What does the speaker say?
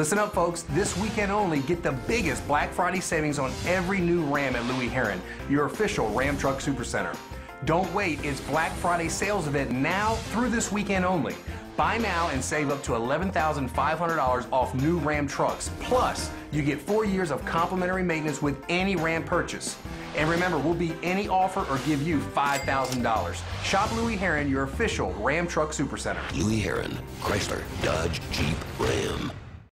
Listen up, folks. This weekend only, get the biggest Black Friday savings on every new Ram at Louie Herron, your official Ram Truck Supercenter. Don't wait. It's Black Friday sales event now through this weekend only. Buy now and save up to $11,500 off new Ram trucks. Plus, you get four years of complimentary maintenance with any Ram purchase. And remember, we'll beat any offer or give you $5,000. Shop Louie Herron, your official Ram Truck Supercenter. Louie Herron, Chrysler, Dodge, Jeep, Ram.